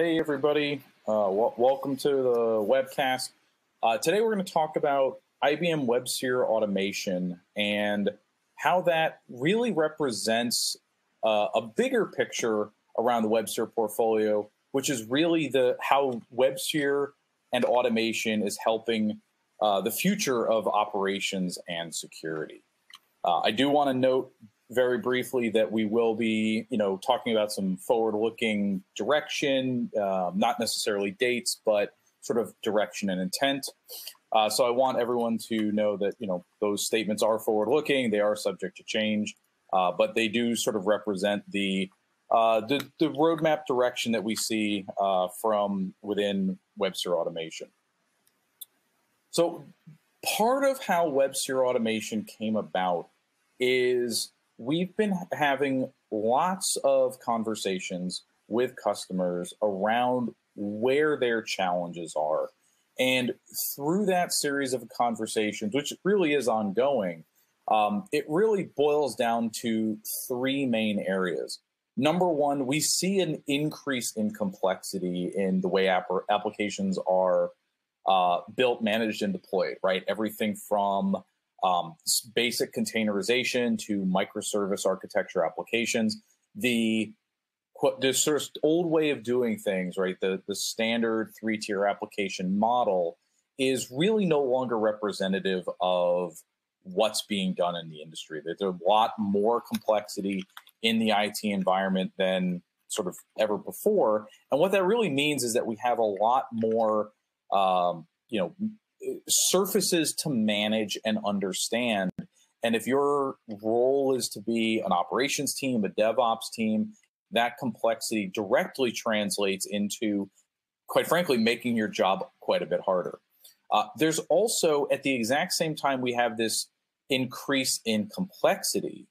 Hey, everybody. Uh, w- welcome to the webcast. Uh, today, we're going to talk about IBM WebSphere automation and how that really represents uh, a bigger picture around the WebSphere portfolio, which is really the how WebSphere and automation is helping uh, the future of operations and security. Uh, I do want to note very briefly that we will be, you know, talking about some forward-looking direction, um, not necessarily dates, but sort of direction and intent. Uh, so I want everyone to know that you know those statements are forward-looking; they are subject to change, uh, but they do sort of represent the uh, the, the roadmap direction that we see uh, from within WebSphere automation. So part of how WebSphere automation came about is we've been having lots of conversations with customers around where their challenges are. And through that series of conversations, which really is ongoing, um, it really boils down to three main areas. Number one, we see an increase in complexity in the way app- applications are uh, built, managed, and deployed, right? Everything from um, basic containerization to microservice architecture applications. The this sort of old way of doing things, right? The the standard three tier application model is really no longer representative of what's being done in the industry. There's a lot more complexity in the IT environment than sort of ever before. And what that really means is that we have a lot more, um, you know, surfaces to manage and understand. And if your role is to be an operations team, a DevOps team, that complexity directly translates into, quite frankly, making your job quite a bit harder. Uh, there's also, at the exact same time, we have this increase in complexity,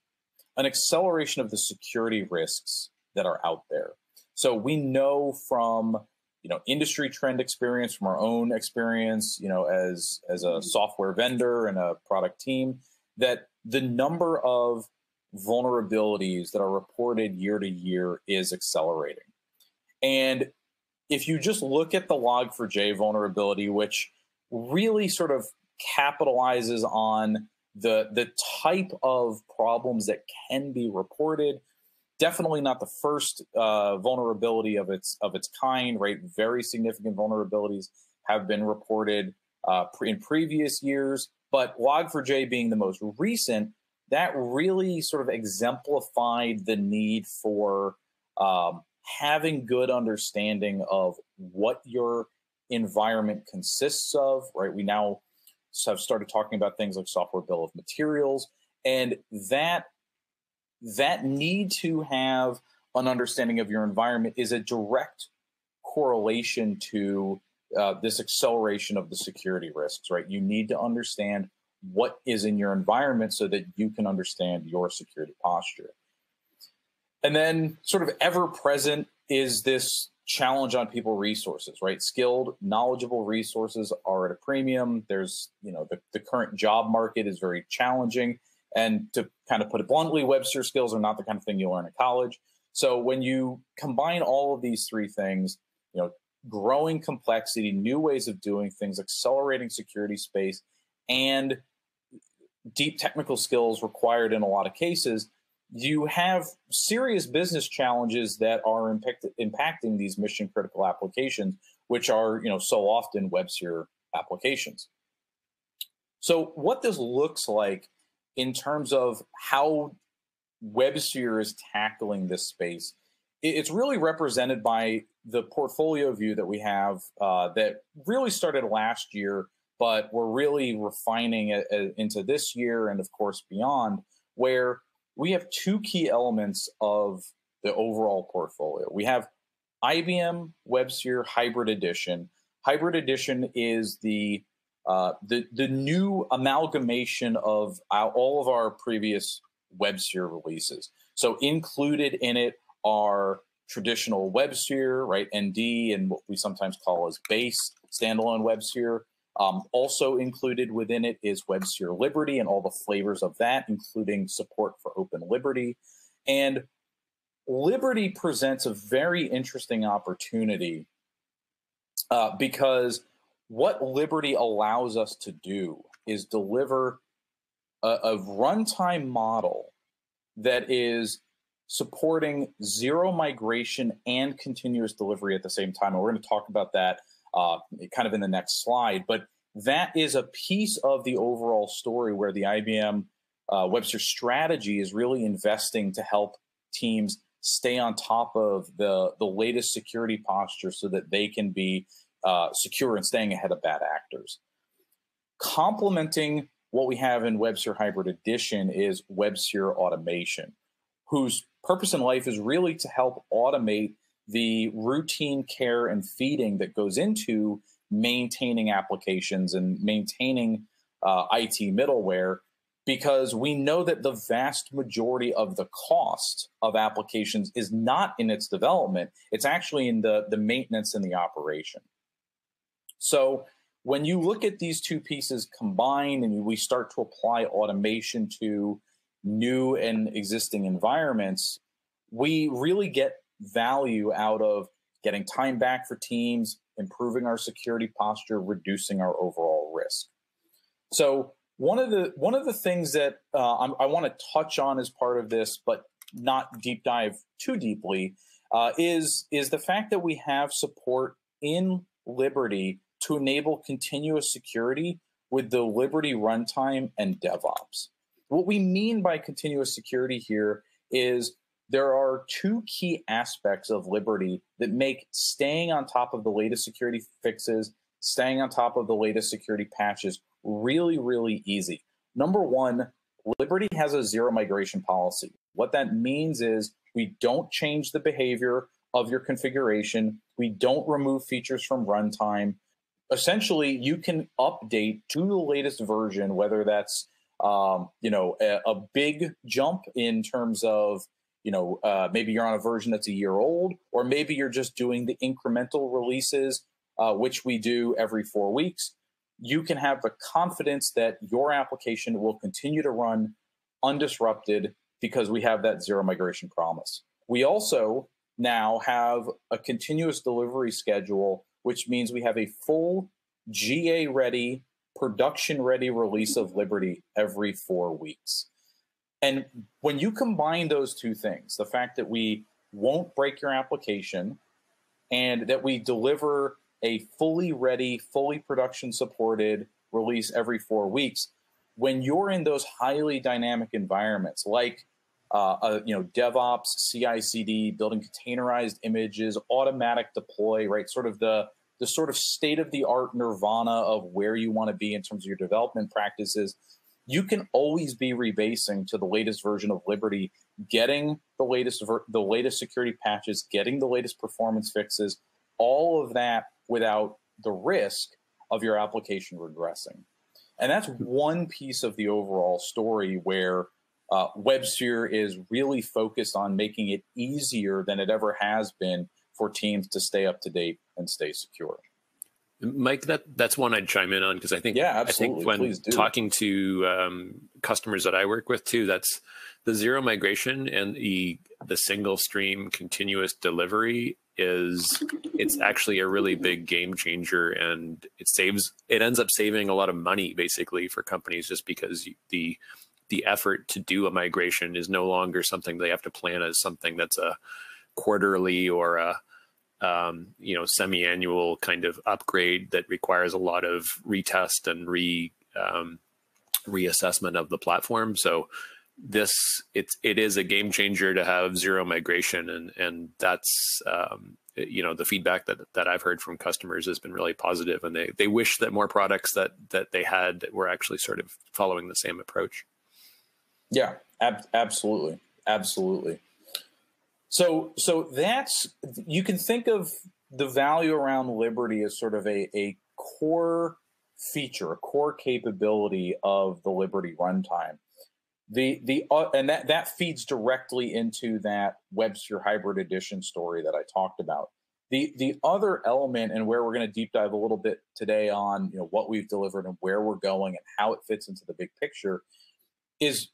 an acceleration of the security risks that are out there. So we know from you know industry trend experience from our own experience you know as as a mm-hmm. software vendor and a product team that the number of vulnerabilities that are reported year to year is accelerating. And if you just look at the log4j vulnerability which really sort of capitalizes on the the type of problems that can be reported definitely not the first uh, vulnerability of its of its kind. Right, very significant vulnerabilities have been reported uh, in previous years, but Log4j being the most recent, that really sort of exemplified the need for um, having good understanding of what your environment consists of. Right, we now have started talking about things like software bill of materials, and that that need to have an understanding of your environment is a direct correlation to uh, this acceleration of the security risks, right? You need to understand what is in your environment so that you can understand your security posture. And then, sort of ever present, is this challenge on people resources, right? Skilled, knowledgeable resources are at a premium. There's, you know, the, the current job market is very challenging. And to kind of put it bluntly, WebSphere skills are not the kind of thing you learn at college. So when you combine all of these three things, you know, growing complexity, new ways of doing things, accelerating security space, and deep technical skills required in a lot of cases, you have serious business challenges that are impact, impacting these mission critical applications, which are you know so often WebSphere applications. So what this looks like in terms of how WebSphere is tackling this space, it's really represented by the portfolio view that we have uh, that really started last year, but we're really refining it uh, into this year and, of course, beyond, where we have two key elements of the overall portfolio. We have IBM WebSphere Hybrid Edition. Hybrid Edition is the uh, the the new amalgamation of our, all of our previous WebSphere releases. So included in it are traditional WebSphere, right, ND, and what we sometimes call as base standalone WebSphere. Um, also included within it is WebSphere Liberty and all the flavors of that, including support for Open Liberty. And Liberty presents a very interesting opportunity uh, because what Liberty allows us to do is deliver a, a runtime model that is supporting zero migration and continuous delivery at the same time. And we're going to talk about that uh, kind of in the next slide. But that is a piece of the overall story where the IBM uh, WebSphere strategy is really investing to help teams stay on top of the, the latest security posture so that they can be uh, secure and staying ahead of bad actors. Complementing what we have in WebSphere Hybrid Edition is WebSphere Automation, whose purpose in life is really to help automate the routine care and feeding that goes into maintaining applications and maintaining uh, IT middleware because we know that the vast majority of the cost of applications is not in its development it's actually in the the maintenance and the operation so when you look at these two pieces combined and we start to apply automation to new and existing environments we really get value out of getting time back for teams, improving our security posture, reducing our overall risk. So one of the one of the things that uh, i want to touch on as part of this, but not deep dive too deeply, uh, is is the fact that we have support in Liberty to enable continuous security with the Liberty runtime and DevOps. What we mean by continuous security here is there are two key aspects of Liberty that make staying on top of the latest security fixes, staying on top of the latest security patches really, really easy. Number one, Liberty has a zero migration policy. What that means is we don't change the behavior of your configuration, we don't remove features from runtime. Essentially, you can update to the latest version, whether that's um, you know a, a big jump in terms of you know, uh, maybe you're on a version that's a year old, or maybe you're just doing the incremental releases, uh, which we do every four weeks. You can have the confidence that your application will continue to run undisrupted because we have that zero migration promise. We also now have a continuous delivery schedule, which means we have a full GA ready, production ready release of Liberty every four weeks. And when you combine those two things, the fact that we won't break your application and that we deliver a fully ready, fully production supported release every four weeks, when you're in those highly dynamic environments like uh, uh, you know DevOps, CI/CD, building containerized images, automatic deploy, right? Sort of the the sort of state of the art nirvana of where you want to be in terms of your development practices you can always be rebasing to the latest version of Liberty, getting the latest ver- the latest security patches, getting the latest performance fixes, all of that without the risk of your application regressing. And that's one piece of the overall story where uh, WebSphere is really focused on making it easier than it ever has been for teams to stay up to date and stay secure. Mike, that that's one I'd chime in on because I think yeah, absolutely. I think when talking to um, customers that I work with too, that's the zero migration and the the single stream continuous delivery is it's actually a really big game changer and it saves it ends up saving a lot of money basically for companies just because the the effort to do a migration is no longer something they have to plan as something that's a quarterly or a um, you know semi-annual kind of upgrade that requires a lot of retest and re um, reassessment of the platform. So this it's it is a game changer to have zero migration and and that's um, you know the feedback that that I've heard from customers has been really positive and they they wish that more products that that they had that were actually sort of following the same approach. Yeah, ab- absolutely, absolutely. So so that's you can think of the value around Liberty as sort of a, a core feature, a core capability of the Liberty runtime. The the uh, and that that feeds directly into that WebSphere Hybrid Edition story that I talked about. The the other element and where we're going to deep dive a little bit today on you know what we've delivered and where we're going and how it fits into the big picture is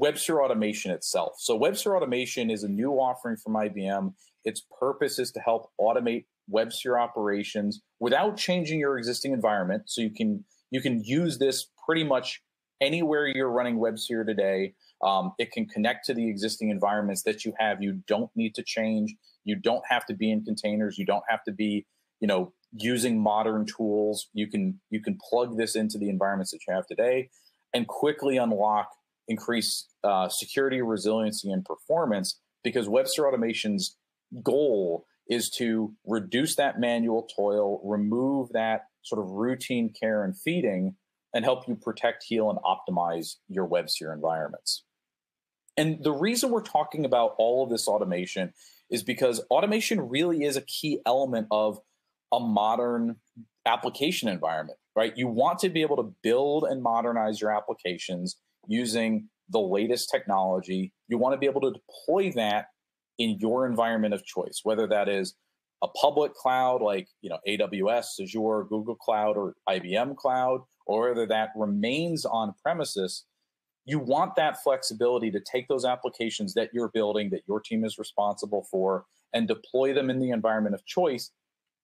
WebSphere Automation itself. So WebSphere Automation is a new offering from IBM. Its purpose is to help automate WebSphere operations without changing your existing environment. So you can you can use this pretty much anywhere you're running WebSphere today. Um, it can connect to the existing environments that you have. You don't need to change. You don't have to be in containers. You don't have to be, you know, using modern tools. You can you can plug this into the environments that you have today, and quickly unlock increase uh, security, resiliency, and performance. Because WebSphere Automation's goal is to reduce that manual toil, remove that sort of routine care and feeding, and help you protect, heal, and optimize your WebSphere environments. And the reason we're talking about all of this automation is because automation really is a key element of a modern application environment, right? You want to be able to build and modernize your applications using the latest technology. You want to be able to deploy that in your environment of choice, whether that is a public cloud like you know AWS, Azure, Google Cloud, or IBM Cloud, or whether that remains on premises. You want that flexibility to take those applications that you're building, that your team is responsible for, and deploy them in the environment of choice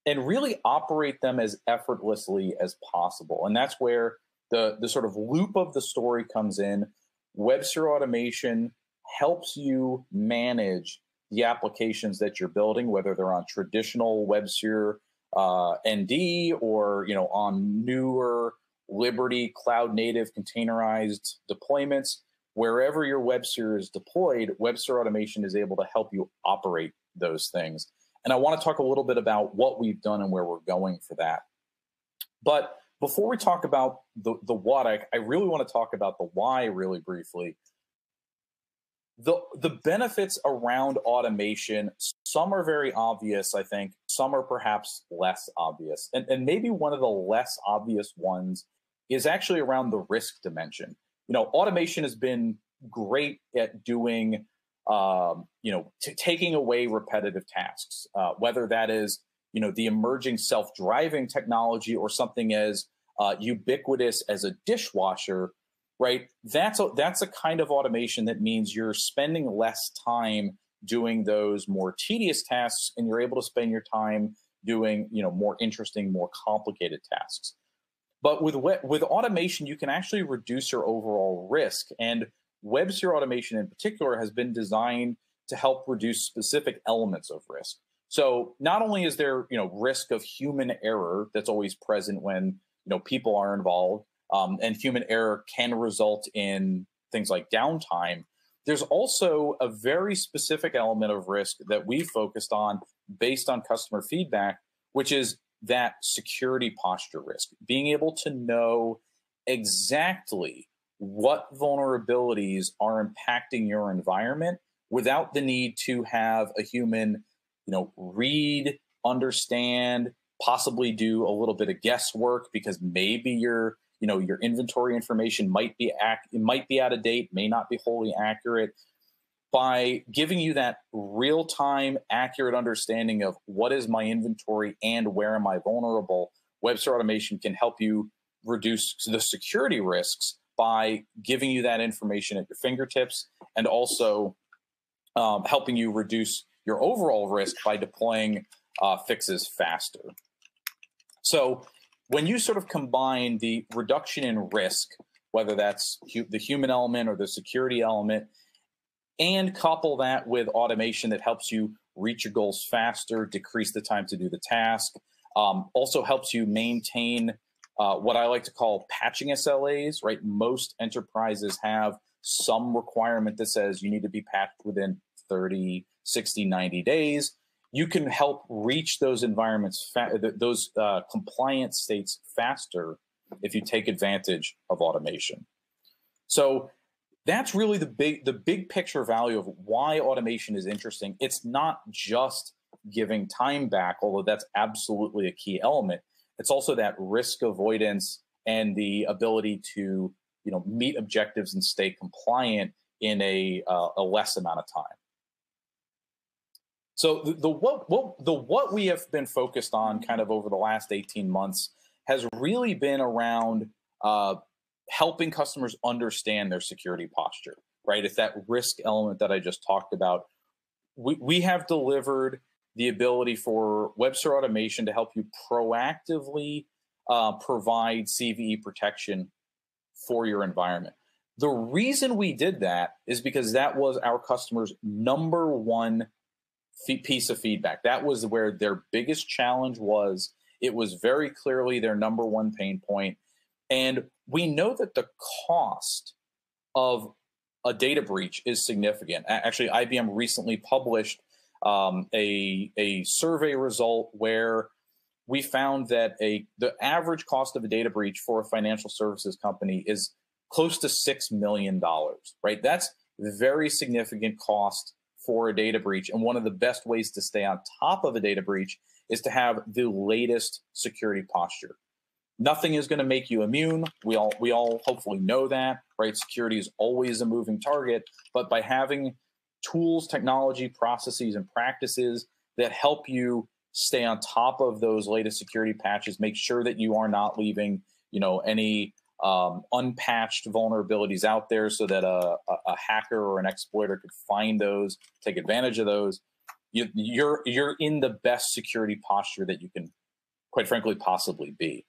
and really operate them as effortlessly as possible. And that's where the, the sort of loop of the story comes in. WebSphere automation helps you manage the applications that you're building, whether they're on traditional WebSphere uh, ND or you know on newer Liberty cloud native containerized deployments. Wherever your WebSphere is deployed, WebSphere automation is able to help you operate those things. And I want to talk a little bit about what we've done and where we're going for that. But before we talk about the, the what, I, I really want to talk about the why really briefly. The the benefits around automation some are very obvious i think. Some are perhaps less obvious. And, and maybe one of the less obvious ones is actually around the risk dimension. You know automation has been great at doing um, you know t- taking away repetitive tasks uh, whether that is you know the emerging self-driving technology or something as uh, ubiquitous as a dishwasher right? That's a, that's a kind of automation that means you're spending less time doing those more tedious tasks, and you're able to spend your time doing you know more interesting, more complicated tasks. But with with automation, you can actually reduce your overall risk. And WebSphere automation in particular has been designed to help reduce specific elements of risk. So not only is there you know risk of human error that's always present when you know people are involved, um, and human error can result in things like downtime. There's also a very specific element of risk that we focused on based on customer feedback, which is that security posture risk, being able to know exactly what vulnerabilities are impacting your environment without the need to have a human, you know, read, understand, possibly do a little bit of guesswork because maybe you're you know your inventory information might be ac- it might be out of date may not be wholly accurate. By giving you that real time accurate understanding of what is my inventory and where am i vulnerable WebSphere automation can help you reduce the security risks by giving you that information at your fingertips and also um, helping you reduce your overall risk by deploying uh, fixes faster so when you sort of combine the reduction in risk, whether that's hu- the human element or the security element, and couple that with automation that helps you reach your goals faster, decrease the time to do the task, um, also helps you maintain uh, what I like to call patching SLAs, right? Most enterprises have some requirement that says you need to be patched within 30, 60, 90 days you can help reach those environments, fa- those uh, compliance states faster if you take advantage of automation. So that's really the big the big picture value of why automation is interesting. It's not just giving time back, although that's absolutely a key element. It's also that risk avoidance and the ability to you know meet objectives and stay compliant in a, uh, a less amount of time. So the, the what, what the what we have been focused on kind of over the last 18 months has really been around uh, helping customers understand their security posture, right? It's that risk element that I just talked about. We, we have delivered the ability for WebSphere automation to help you proactively uh, provide CVE protection for your environment. The reason we did that is because that was our customers' number one piece of feedback. That was where their biggest challenge was. It was very clearly their number one pain point. And we know that the cost of a data breach is significant. Actually, IBM recently published um, a, a survey result where we found that a the average cost of a data breach for a financial services company is close to six million dollars. Right, that's very significant cost for a data breach. And one of the best ways to stay on top of a data breach is to have the latest security posture. Nothing is going to make you immune. We all we all hopefully know that, right? Security is always a moving target, but by having tools, technology, processes, and practices that help you stay on top of those latest security patches, make sure that you are not leaving, you know, any um, unpatched vulnerabilities out there so that a, a, hacker or an exploiter could find those, take advantage of those. You, you're you're in the best security posture that you can, quite frankly, possibly be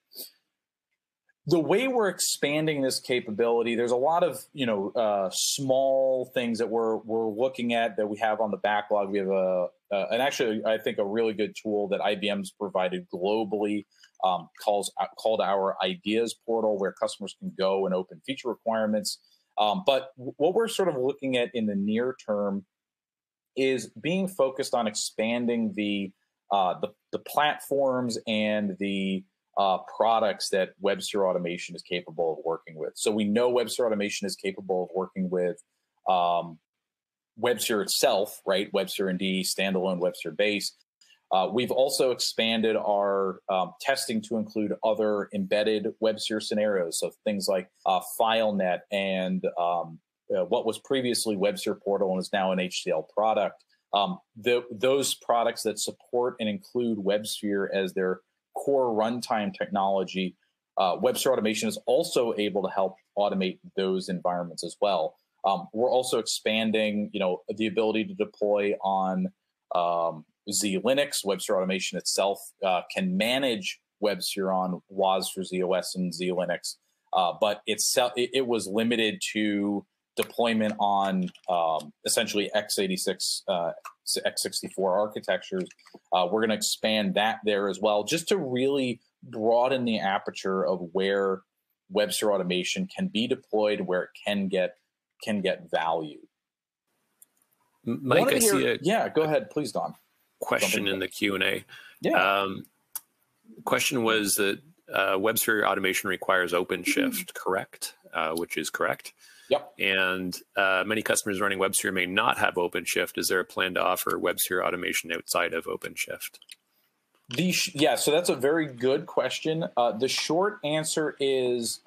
the way we're expanding this capability, there's a lot of you know uh, small things that we're we're looking at that we have on the backlog. We have a uh, and actually I think a really good tool that IBM's provided globally um, calls uh, called our Ideas portal, where customers can go and open feature requirements. Um, but what we're sort of looking at in the near term is being focused on expanding the uh, the, the platforms and the uh, products that WebSphere Automation is capable of working with. So we know WebSphere Automation is capable of working with um, WebSphere itself, right? WebSphere ND, standalone WebSphere base. Uh, we've also expanded our um, testing to include other embedded WebSphere scenarios, so things like uh, FileNet and um, uh, what was previously WebSphere Portal and is now an HCL product. Um, the, those products that support and include WebSphere as their core runtime technology, uh, WebSphere Automation is also able to help automate those environments as well. Um, we're also expanding, you know, the ability to deploy on um, Z Linux. WebSphere Automation itself uh, can manage WebSphere on WAS for ZOS and Z Linux, uh, but it's it, it was limited to deployment on um, essentially x86, uh, x64 architectures. Uh, we're going to expand that there as well, just to really broaden the aperture of where WebSphere automation can be deployed, where it can get can get value. Mike, I see a yeah. Go ahead, please, Don. Question in the Q and A. Yeah. Um, question was that uh, WebSphere automation requires OpenShift, mm-hmm. correct? Uh, which is correct. Yep. And uh, many customers running WebSphere may not have OpenShift. Is there a plan to offer WebSphere automation outside of OpenShift? The yeah, so that's a very good question. Uh, the short answer is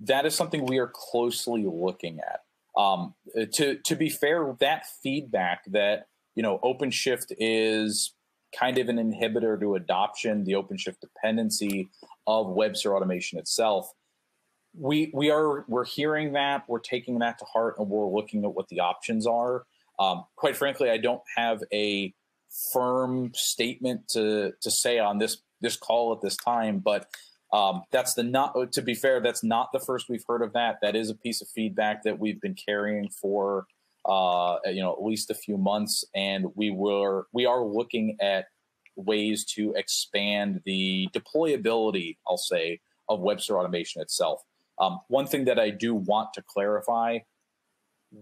that is something we are closely looking at. Um, to to be fair, that feedback that you know OpenShift is kind of an inhibitor to adoption, the OpenShift dependency of WebSphere automation itself. We we are we're hearing that we're taking that to heart and we're looking at what the options are. Um, quite frankly i don't have a firm statement to to say on this this call at this time but um, that's the not to be fair that's not the first we've heard of that. That is a piece of feedback that we've been carrying for uh, you know at least a few months and we were we are looking at ways to expand the deployability i'll say of WebSphere automation itself um, one thing that I do want to clarify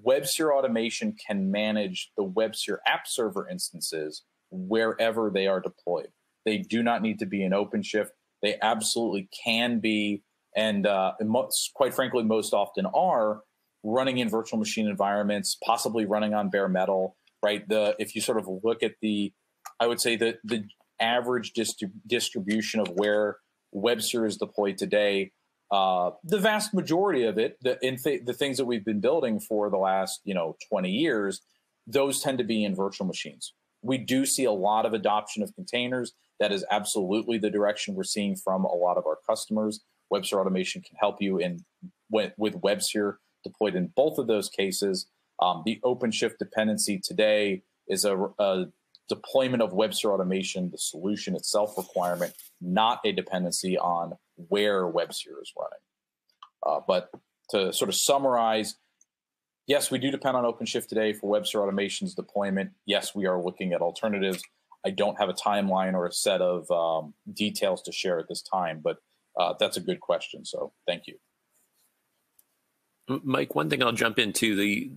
WebSphere automation can manage the WebSphere app server instances wherever they are deployed. They do not need to be in OpenShift. They absolutely can be, and, uh, and most, quite frankly, most often are running in virtual machine environments, possibly running on bare metal. Right. The if you sort of look at the, I would say that the average distri- distribution of where WebSphere is deployed today uh, the vast majority of it, the, in th- the things that we've been building for the last, you know, 20 years, those tend to be in virtual machines. We do see a lot of adoption of containers. That is absolutely the direction we're seeing from a lot of our customers. WebSphere automation can help you in with, with WebSphere deployed in both of those cases. Um, the OpenShift dependency today is a, a deployment of WebSphere automation, the solution itself requirement, not a dependency on where WebSphere is running. Uh, but to sort of summarize, yes, we do depend on OpenShift today for WebSphere automation's deployment. Yes, we are looking at alternatives. I don't have a timeline or a set of um, details to share at this time, but uh, that's a good question. So thank you. Mike, one thing I'll jump into the,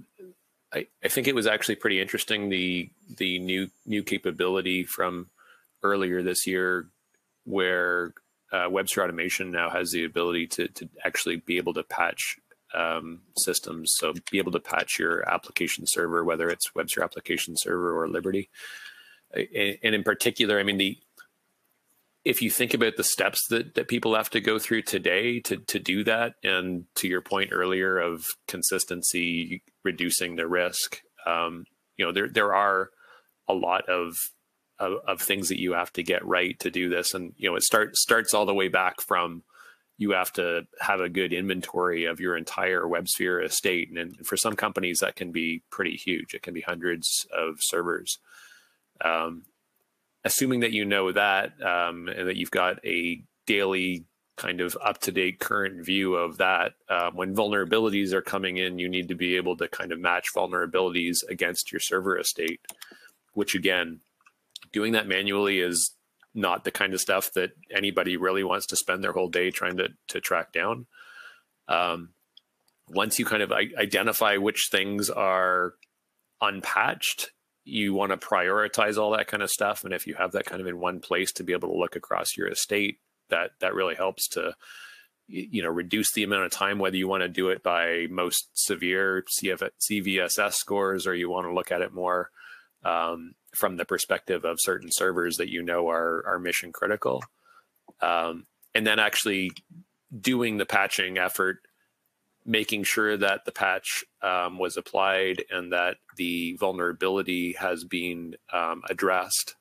I, I think it was actually pretty interesting the the new new capability from earlier this year, where uh, WebSphere automation now has the ability to to actually be able to patch um, systems. So be able to patch your application server, whether it's WebSphere application server or Liberty. And in particular, I mean the if you think about the steps that, that people have to go through today to, to do that, and to your point earlier of consistency, reducing the risk, um, you know, there, there are a lot of, of, of, things that you have to get right to do this. And, you know, it start, starts all the way back from you have to have a good inventory of your entire WebSphere estate. And, and for some companies, that can be pretty huge. It can be hundreds of servers. Um, assuming that you know that um, and that you've got a daily kind of up to date current view of that. Uh, when vulnerabilities are coming in, you need to be able to kind of match vulnerabilities against your server estate, which again, doing that manually is not the kind of stuff that anybody really wants to spend their whole day trying to, to track down. Um, once you kind of identify which things are unpatched you want to prioritize all that kind of stuff and if you have that kind of in one place to be able to look across your estate that that really helps to you know reduce the amount of time whether you want to do it by most severe CF, cvss scores or you want to look at it more um, from the perspective of certain servers that you know are are mission critical. Um, and then actually doing the patching effort making sure that the patch um, was applied and that the vulnerability has been um, addressed.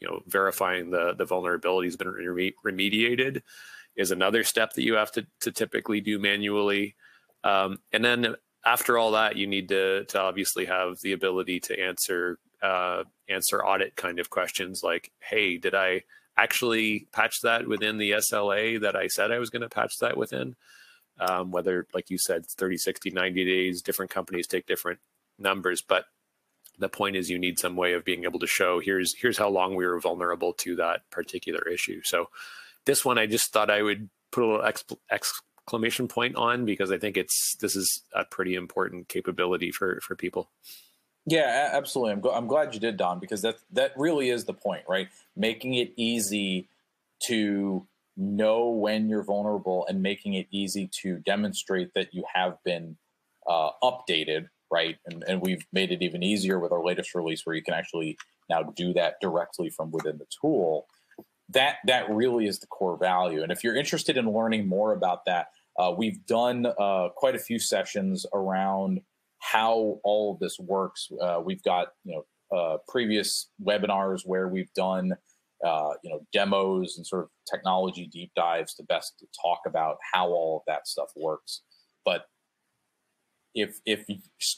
You know, verifying the the vulnerability has been remediated is another step that you have to to typically do manually. Um, and then after all that, you need to to obviously have the ability to answer uh, answer audit kind of questions like, "Hey, did I actually patch that within the SLA that I said I was going to patch that within?" Um, whether, like you said, 30, 60, 90 days, different companies take different numbers. But the point is you need some way of being able to show here's here's how long we were vulnerable to that particular issue. So this one I just thought I would put a little exclamation point on because I think it's this is a pretty important capability for for people. Yeah, absolutely. I'm, I'm glad you did, Don, because that that really is the point, right? Making it easy to know when you're vulnerable and making it easy to demonstrate that you have been uh, updated, right? And, and we've made it even easier with our latest release where you can actually now do that directly from within the tool. That that really is the core value. And if you're interested in learning more about that, uh, we've done uh, quite a few sessions around how all of this works. Uh, we've got you know uh, previous webinars where we've done uh, you know demos and sort of technology deep dives to best talk about how all of that stuff works. But if if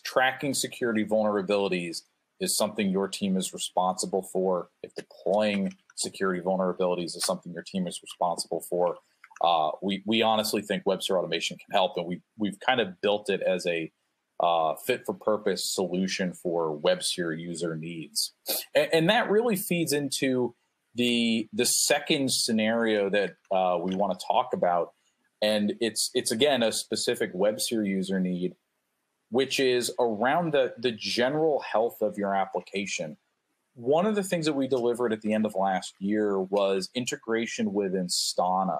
tracking security vulnerabilities is something your team is responsible for, if deploying security vulnerabilities is something your team is responsible for, uh, we we honestly think WebSphere automation can help, and we we've kind of built it as a uh, fit for purpose solution for WebSphere user needs, and, and that really feeds into the the second scenario that uh, we want to talk about, and it's it's again a specific WebSphere user need, which is around the the general health of your application. One of the things that we delivered at the end of last year was integration with Instana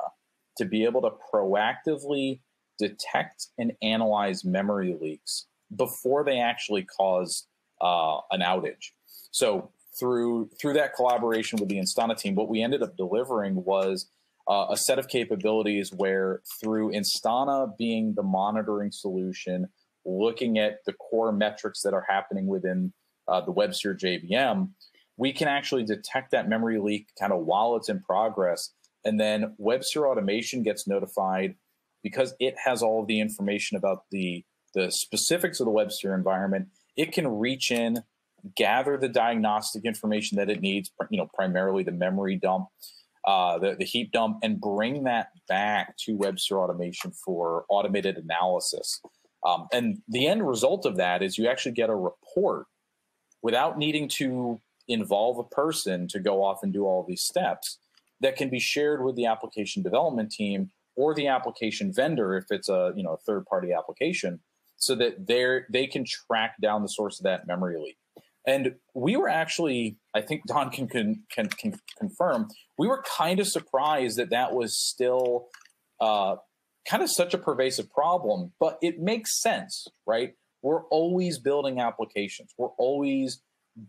to be able to proactively detect and analyze memory leaks before they actually cause uh, an outage. So through through that collaboration with the Instana team, what we ended up delivering was uh, a set of capabilities where through Instana being the monitoring solution, looking at the core metrics that are happening within uh, the WebSphere JVM, we can actually detect that memory leak kind of while it's in progress. And then WebSphere automation gets notified because it has all the information about the, the specifics of the WebSphere environment it can reach in, gather the diagnostic information that it needs, you know, primarily the memory dump, uh, the, the heap dump, and bring that back to WebSphere Automation for automated analysis. Um, and the end result of that is you actually get a report without needing to involve a person to go off and do all these steps that can be shared with the application development team or the application vendor if it's a you know a third party application so that they they can track down the source of that memory leak and we were actually i think don can can can, can confirm we were kind of surprised that that was still uh, kind of such a pervasive problem but it makes sense right we're always building applications we're always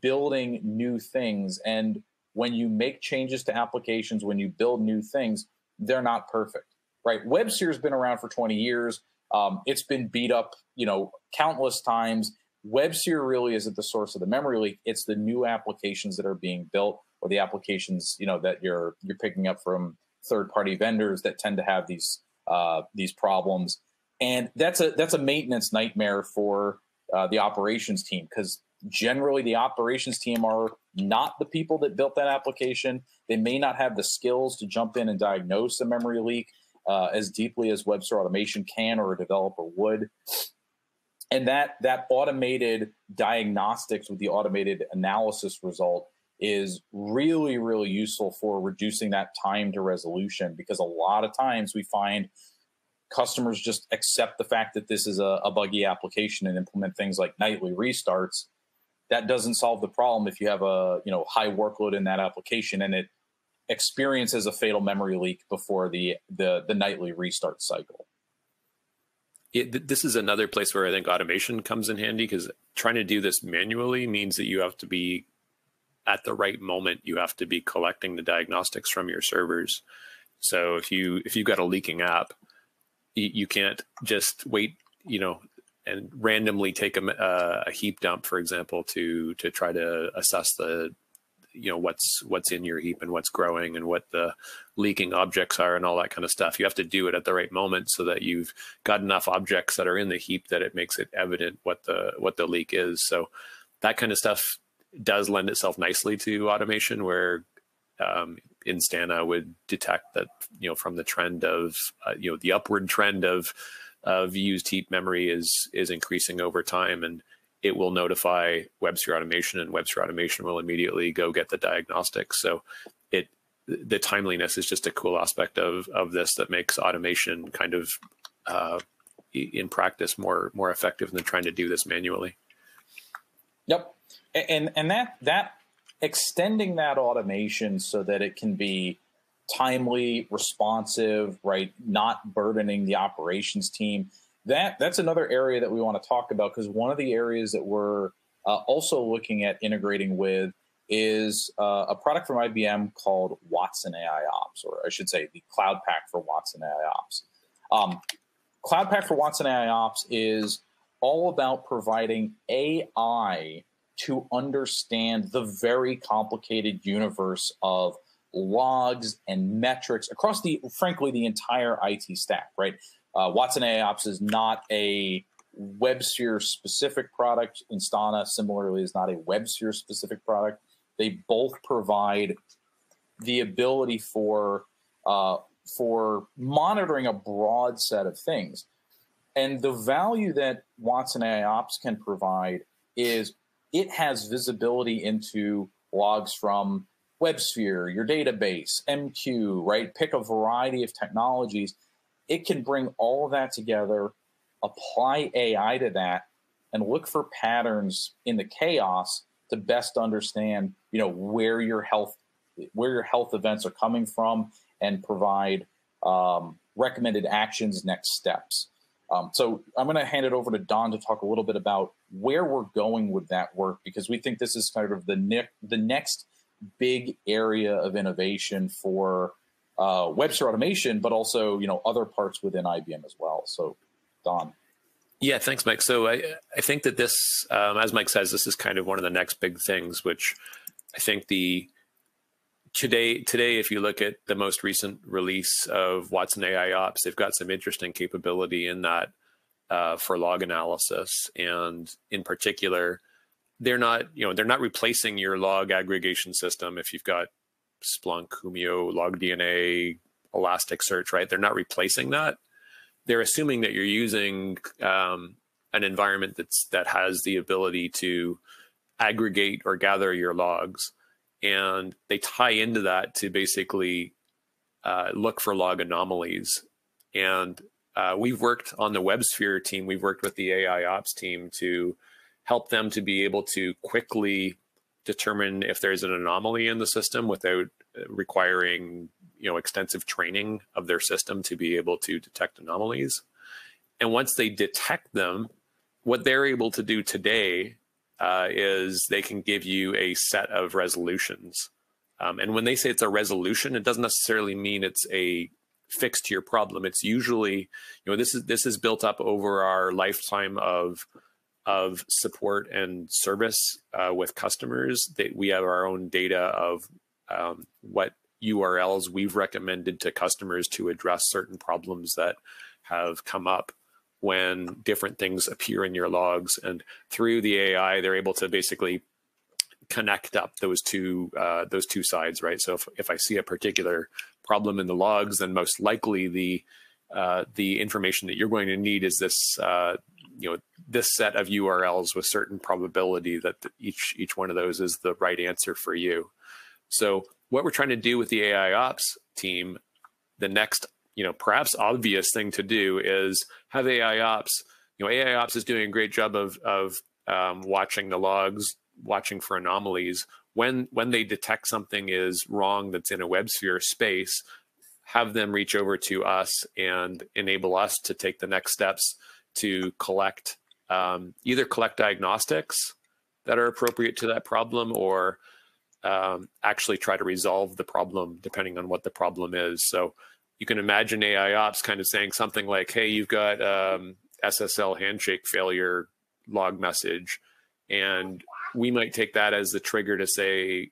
building new things and when you make changes to applications when you build new things they're not perfect right? WebSphere has been around for 20 years. Um, it's been beat up, you know, countless times. WebSphere really isn't the source of the memory leak. It's the new applications that are being built or the applications, you know, that you're you're picking up from third-party vendors that tend to have these uh, these problems. And that's a that's a maintenance nightmare for uh, the operations team because generally the operations team are not the people that built that application. They may not have the skills to jump in and diagnose a memory leak uh, as deeply as WebSphere Automation can or a developer would. And that that automated diagnostics with the automated analysis result is really really useful for reducing that time to resolution because a lot of times we find customers just accept the fact that this is a, a buggy application and implement things like nightly restarts that doesn't solve the problem if you have a you know high workload in that application and it experiences a fatal memory leak before the the, the nightly restart cycle. It, this is another place where I think automation comes in handy because trying to do this manually means that you have to be at the right moment. You have to be collecting the diagnostics from your servers. So if you if you've got a leaking app, you, you can't just wait, you know, and randomly take a, uh, a, heap dump, for example, to to try to assess the you know what's what's in your heap and what's growing and what the leaking objects are and all that kind of stuff. You have to do it at the right moment so that you've got enough objects that are in the heap that it makes it evident what the what the leak is. So that kind of stuff does lend itself nicely to automation where um, Instana would detect that you know from the trend of uh, you know the upward trend of of used heap memory is is increasing over time. And it will notify WebSphere Automation, and WebSphere Automation will immediately go get the diagnostics. So it the timeliness is just a cool aspect of of this that makes automation kind of uh, in practice more more effective than trying to do this manually. Yep, and and that that extending that automation so that it can be timely, responsive, right, not burdening the operations team that that's another area that we want to talk about because one of the areas that we're uh, also looking at integrating with is uh, a product from IBM called Watson AI Ops, or I should say the Cloud Pak for Watson AI Ops. Um, Cloud Pak for Watson AI Ops is all about providing AI to understand the very complicated universe of logs and metrics across the, frankly, the entire IT stack, right? Uh, Watson AI Ops is not a WebSphere specific product. Instana similarly is not a WebSphere specific product. They both provide the ability for uh, for monitoring a broad set of things. And the value that Watson AI Ops can provide is it has visibility into logs from WebSphere, your database, MQ, right? Pick a variety of technologies it can bring all of that together, apply AI to that, and look for patterns in the chaos to best understand, you know, where your health where your health events are coming from, and provide um, recommended actions, next steps. Um, so I'm going to hand it over to Don to talk a little bit about where we're going with that work because we think this is kind of the ne- the next big area of innovation for uh, WebSphere Automation, but also you know other parts within IBM as well. So, Don. Yeah, thanks, Mike. So I I think that this, um, as Mike says, this is kind of one of the next big things, which I think the today today if you look at the most recent release of Watson AI Ops, they've got some interesting capability in that uh, for log analysis, and in particular, they're not you know they're not replacing your log aggregation system if you've got Splunk, Humio, LogDNA, Elasticsearch, right? They're not replacing that. They're assuming that you're using um, an environment that's that has the ability to aggregate or gather your logs, and they tie into that to basically uh, look for log anomalies. And uh, we've worked on the WebSphere team. We've worked with the AI Ops team to help them to be able to quickly determine if there's an anomaly in the system without uh, requiring you know extensive training of their system to be able to detect anomalies. And once they detect them, what they're able to do today uh, is they can give you a set of resolutions. Um, and when they say it's a resolution, it doesn't necessarily mean it's a fix to your problem. It's usually, you know, this is this is built up over our lifetime of of support and service uh, with customers. That we have our own data of um, what URLs we've recommended to customers to address certain problems that have come up when different things appear in your logs. And through the AI, they're able to basically connect up those two uh, those two sides, right? So if, if I see a particular problem in the logs, then most likely the uh, the information that you're going to need is this uh, you know this set of URLs with certain probability that the, each each one of those is the right answer for you. So what we're trying to do with the AI ops team, the next, you know, perhaps obvious thing to do is have AI ops. You know, AI ops is doing a great job of of um, watching the logs, watching for anomalies. When when they detect something is wrong that's in a WebSphere space, have them reach over to us and enable us to take the next steps to collect um, either collect diagnostics that are appropriate to that problem or um, actually try to resolve the problem depending on what the problem is. So you can imagine AI ops kind of saying something like, "Hey, you've got um, SSL handshake failure log message," and we might take that as the trigger to say,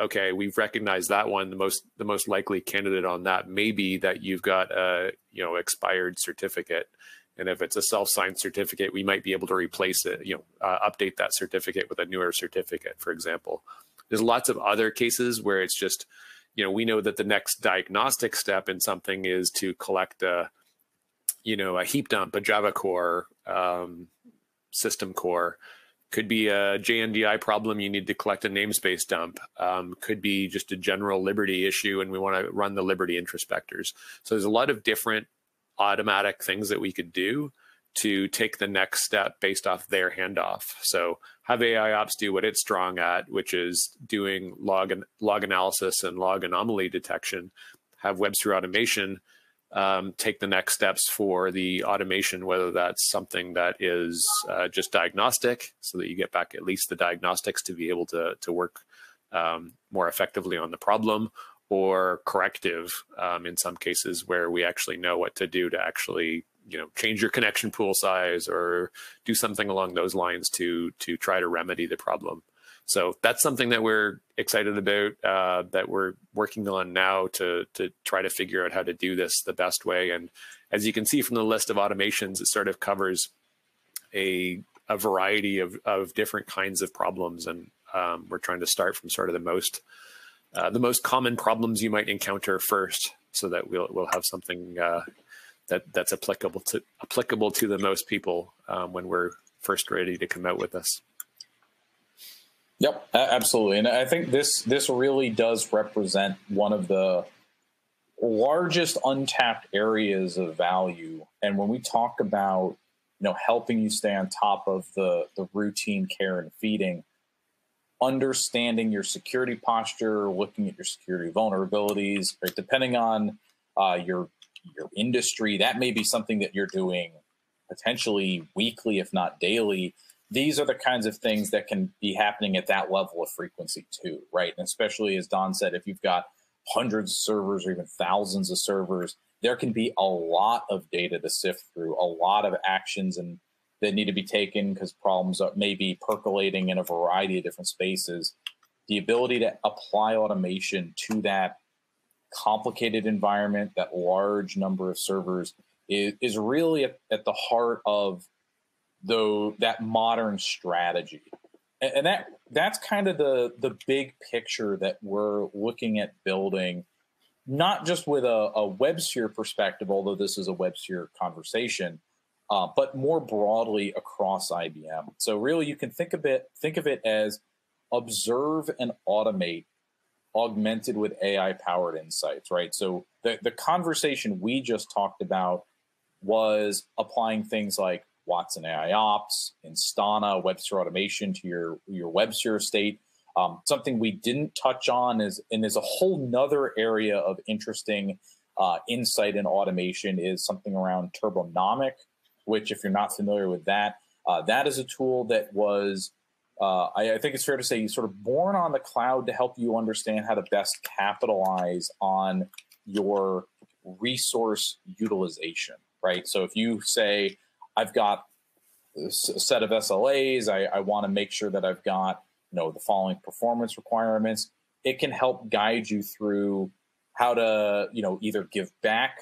"Okay, we've recognized that one. The most the most likely candidate on that may be that you've got a you know expired certificate." And if it's a self-signed certificate, we might be able to replace it, you know, uh, update that certificate with a newer certificate, for example. There's lots of other cases where it's just, you know, we know that the next diagnostic step in something is to collect a, you know, a heap dump, a Java core, um, system core. Could be a JNDI problem. You need to collect a namespace dump. Um, could be just a general Liberty issue, and we want to run the Liberty introspectors. So there's a lot of different automatic things that we could do to take the next step based off their handoff. So have AI ops do what it's strong at, which is doing log and log analysis and log anomaly detection. Have WebSphere automation um, take the next steps for the automation, whether that's something that is uh, just diagnostic, so that you get back at least the diagnostics to be able to to work um, more effectively on the problem, or corrective um, in some cases where we actually know what to do to actually you know change your connection pool size or do something along those lines to to try to remedy the problem. So that's something that we're excited about uh, that we're working on now to to try to figure out how to do this the best way. And as you can see from the list of automations it sort of covers a a variety of of different kinds of problems. And um, we're trying to start from sort of the most uh, the most common problems you might encounter first so that we'll we'll have something uh, that that's applicable to applicable to the most people um, when we're first ready to come out with this. Yep, absolutely, and I think this this really does represent one of the largest untapped areas of value. And when we talk about you know helping you stay on top of the the routine care and feeding, understanding your security posture, looking at your security vulnerabilities, right? Depending on uh, your your industry, that may be something that you're doing potentially weekly, if not daily. These are the kinds of things that can be happening at that level of frequency too, right? And especially as Don said, if you've got hundreds of servers or even thousands of servers, there can be a lot of data to sift through, a lot of actions and that need to be taken because problems are, may be percolating in a variety of different spaces. The ability to apply automation to that complicated environment, that large number of servers, is, is really at, at the heart of though that modern strategy. And, and that that's kind of the the big picture that we're looking at building, not just with a, a WebSphere perspective, although this is a WebSphere conversation, uh, but more broadly across IBM. So really, you can think of it think of it as observe and automate augmented with AI powered insights, right? So the, the conversation we just talked about was applying things like Watson AI Ops, Instana, WebSphere automation to your, your WebSphere state. Um, something we didn't touch on is, and there's a whole nother area of interesting uh, insight and automation is something around Turbonomic, which if you're not familiar with that, uh, that is a tool that was uh, I, I, think it's fair to say, sort of born on the cloud to help you understand how to best capitalize on your resource utilization, right? So if you say, I've got a set of SLAs, I, I want to make sure that I've got you know the following performance requirements. It can help guide you through how to you know either give back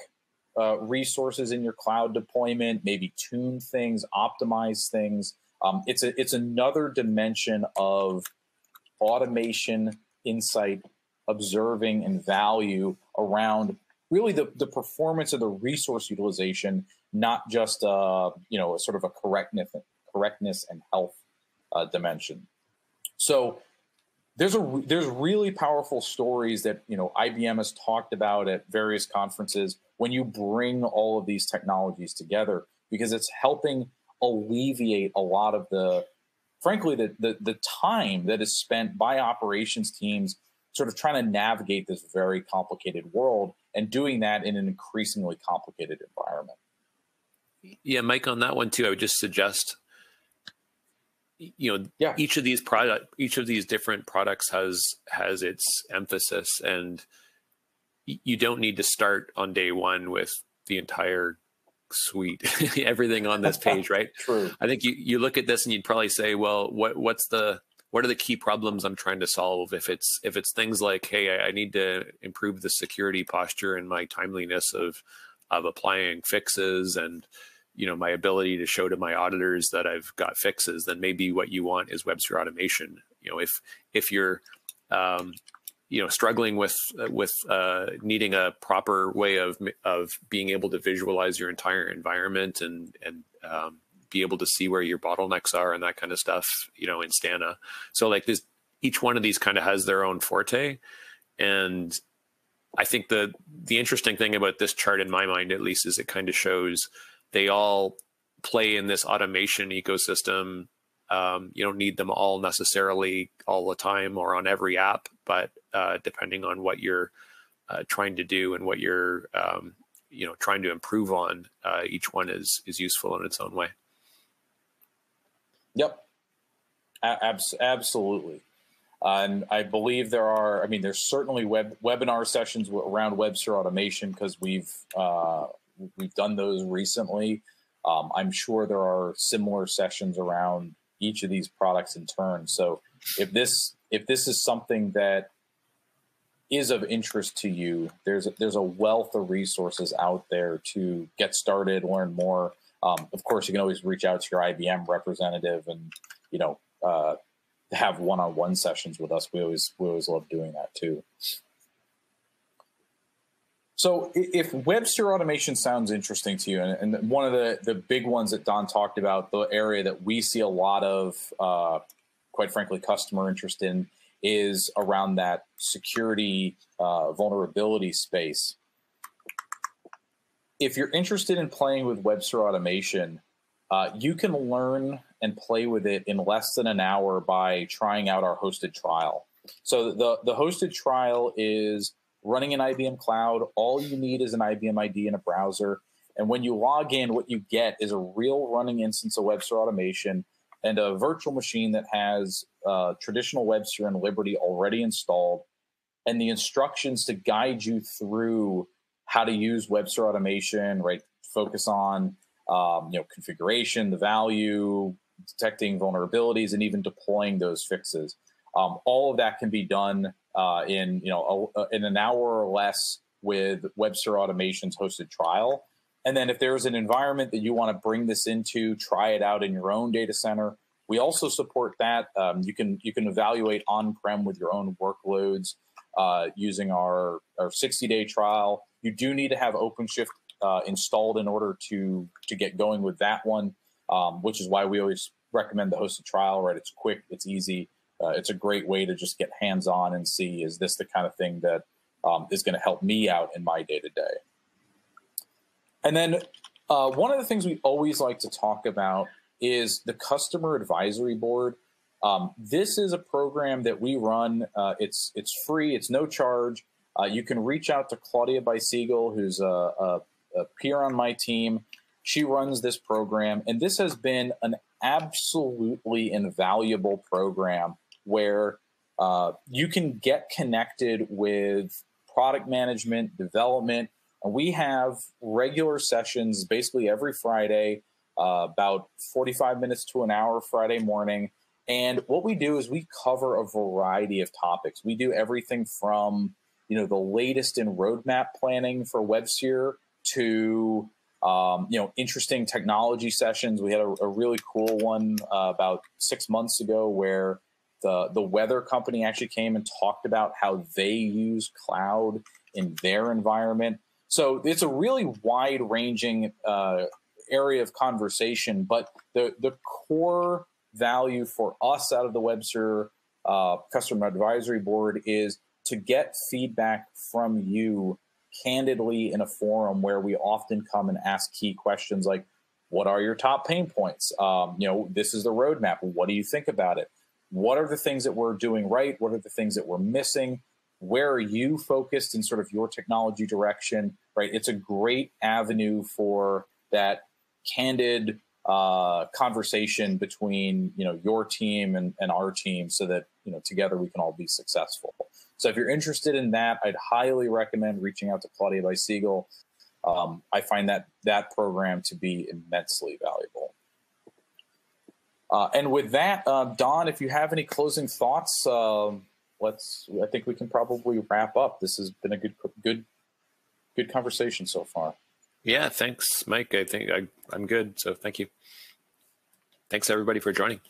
uh, resources in your cloud deployment, maybe tune things, optimize things, um, it's a it's another dimension of automation, insight, observing, and value around really the, the performance of the resource utilization, not just uh, you know a sort of a correctness correctness and health uh, dimension. So there's a there's really powerful stories that you know IBM has talked about at various conferences when you bring all of these technologies together because it's helping alleviate a lot of the, frankly, the, the, the time that is spent by operations teams sort of trying to navigate this very complicated world and doing that in an increasingly complicated environment. Yeah, Mike, on that one too, I would just suggest, you know, yeah. each of these product, each of these different products has has its emphasis, and you don't need to start on day one with the entire suite, everything on this page right? True. I think you you look at this and you'd probably say well what what's the what are the key problems i'm trying to solve? If it's if it's things like hey i, I need to improve the security posture and my timeliness of of applying fixes and you know my ability to show to my auditors that i've got fixes then maybe what you want is WebSphere automation. You know if if you're um, you know struggling with with uh, needing a proper way of of being able to visualize your entire environment and and um, be able to see where your bottlenecks are and that kind of stuff you know Instana. So like this each one of these kind of has their own forte. And i think the the interesting thing about this chart in my mind at least is it kind of shows they all play in this automation ecosystem um, you don't need them all necessarily all the time or on every app, but uh, depending on what you're uh, trying to do and what you're um, you know trying to improve on, uh, each one is is useful in its own way. Yep, Abs- absolutely. and I believe there are. I mean, there's certainly web webinar sessions around WebSphere automation because we've uh, we've done those recently. Um, I'm sure there are similar sessions around each of these products in turn. So if this if this is something that is of interest to you, there's a, there's a wealth of resources out there to get started, learn more. Um, of course, you can always reach out to your IBM representative and you know uh, have one-on-one sessions with us. We always we always love doing that too. So if WebSphere automation sounds interesting to you, and, and, one of the, the big ones that Don talked about, the area that we see a lot of, uh, quite frankly, customer interest in is around that security uh, vulnerability space. If you're interested in playing with WebSphere automation, uh, you can learn and play with it in less than an hour by trying out our hosted trial. So the, the hosted trial is running an IBM cloud. All you need is an IBM ID in a browser. And when you log in, what you get is a real running instance of WebSphere automation and a virtual machine that has uh, traditional WebSphere and Liberty already installed, and the instructions to guide you through how to use WebSphere automation, right? Focus on um, you know configuration, the value, detecting vulnerabilities, and even deploying those fixes. Um, all of that can be done uh, in you know a, a, in an hour or less with WebSphere Automation's hosted trial. and then if there's an environment that you want to bring this into, try it out in your own data center. We also support that. Um, you can you can evaluate on-prem with your own workloads uh, using our our 60-day trial. You do need to have OpenShift uh, installed in order to to get going with that one, um, which is why we always recommend the hosted trial. Right, it's quick, it's easy, uh, it's a great way to just get hands-on and see is this the kind of thing that um, is going to help me out in my day-to-day. And then uh, one of the things we always like to talk about is the customer advisory board. Um, this is a program that we run. Uh, it's it's free. It's no charge. Uh, you can reach out to Claudia Bysiegel, who's a, a, a, peer on my team. She runs this program, and this has been an absolutely invaluable program where uh, you can get connected with product management, development, and we have regular sessions basically every Friday, uh, about 45 minutes to an hour Friday morning. And what we do is we cover a variety of topics. We do everything from you know the latest in roadmap planning for WebSphere to um, you know interesting technology sessions. We had a, a really cool one uh, about six months ago where the the weather company actually came and talked about how they use cloud in their environment. So it's a really wide ranging uh, area of conversation, but the, the core value for us out of the WebSphere uh, customer advisory board is to get feedback from you candidly in a forum where we often come and ask key questions like, what are your top pain points? Um, you know, this is the roadmap. What do you think about it? What are the things that we're doing right? What are the things that we're missing? Where are you focused in sort of your technology direction? right? It's a great avenue for that candid uh, conversation between you know your team and, and our team, so that you know together we can all be successful. So if you're interested in that, I'd highly recommend reaching out to Claudia Bysiegel. Um, I find that that program to be immensely valuable. Uh, and with that, uh, Don, if you have any closing thoughts, uh, let's. I think we can probably wrap up. This has been a good good good conversation so far. Yeah, thanks, Mike. I think I, I'm good. So thank you. Thanks everybody for joining.